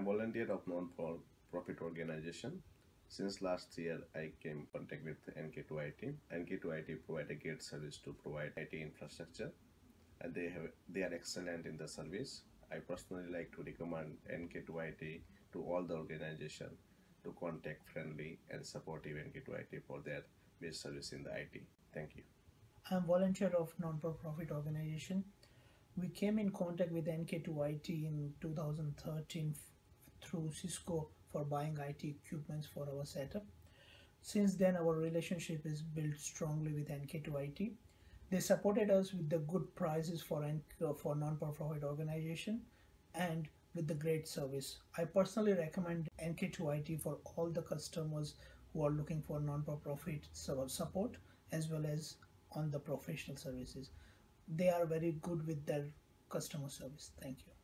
volunteer of non-profit organization. Since last year, I came in contact with NK2IT. NK2IT provide a great service to provide IT infrastructure, and they have they are excellent in the service. I personally like to recommend NK2IT to all the organization to contact friendly and supportive NK2IT for their best service in the IT. Thank you. I'm volunteer of non-profit organization. We came in contact with NK2IT in 2013 through Cisco for buying IT equipments for our setup. Since then, our relationship is built strongly with NK2IT. They supported us with the good prices for for non-profit organization and with the great service. I personally recommend NK2IT for all the customers who are looking for non-profit support as well as on the professional services. They are very good with their customer service. Thank you.